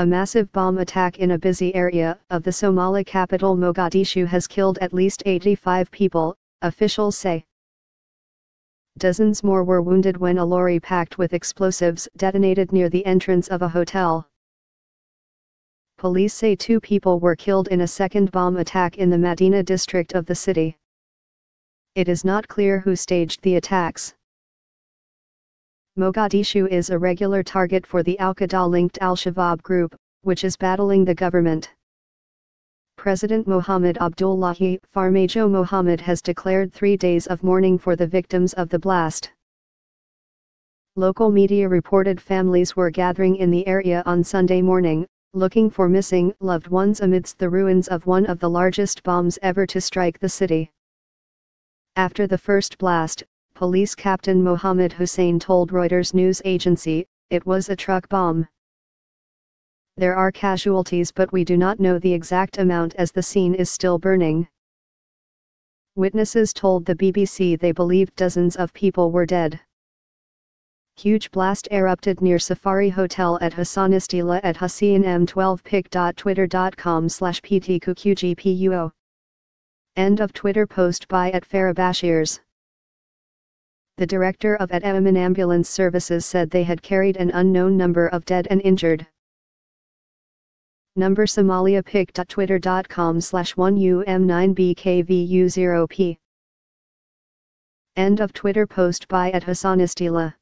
A massive bomb attack in a busy area of the Somali capital Mogadishu has killed at least 85 people, officials say. Dozens more were wounded when a lorry packed with explosives detonated near the entrance of a hotel. Police say two people were killed in a second bomb attack in the Medina district of the city. It is not clear who staged the attacks. Mogadishu is a regular target for the Al-Qaeda-linked Al-Shabaab group, which is battling the government. President Mohammed Abdullahi Farmajo Mohammed has declared three days of mourning for the victims of the blast. Local media reported families were gathering in the area on Sunday morning, looking for missing loved ones amidst the ruins of one of the largest bombs ever to strike the city. After the first blast, Police Captain Mohammed Hussein told Reuters news agency, it was a truck bomb. There are casualties but we do not know the exact amount as the scene is still burning. Witnesses told the BBC they believed dozens of people were dead. Huge blast erupted near Safari Hotel at Hassanistila at HusseinM12pic.twitter.com slash ptqqgpuo. End of Twitter post by at Farah Bashirs. The director of at Ambulance Services said they had carried an unknown number of dead and injured. Number Somalia pic.twitter.com slash 1um9bkvu0p. End of Twitter post by at Hassanistila.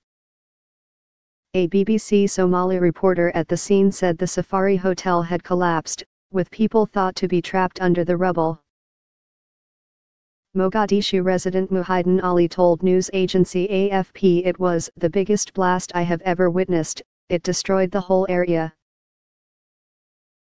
A BBC Somali reporter at the scene said the Safari Hotel had collapsed, with people thought to be trapped under the rubble. Mogadishu resident Muhyiddin Ali told news agency AFP it was the biggest blast I have ever witnessed, it destroyed the whole area.